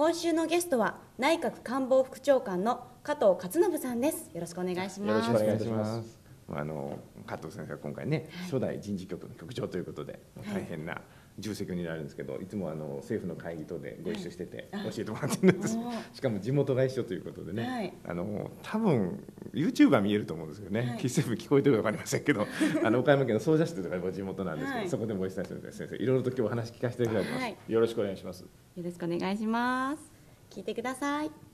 今週のゲストは内閣官房副長官の加藤勝信さんです。よろしくお願いします。よろしくお願いします。あの加藤先生は今回ね、はい、初代人事局の局長ということで、大変な重責になるんですけどいつもあの政府の会議等でご一緒してて教えてもらってるんです、しかも地元が一緒ということでね、はい、あの多分 YouTube は見えると思うんですけどね、はい、喫煙部聞こえてるか分かりませんけど あの岡山県の総社市というのが地元なんですけど、はい、そこでもお久しぶりです。先生いろいろと今日お話聞かせていただきます、よろしくお願いします。よろしくお願いします。聞いてください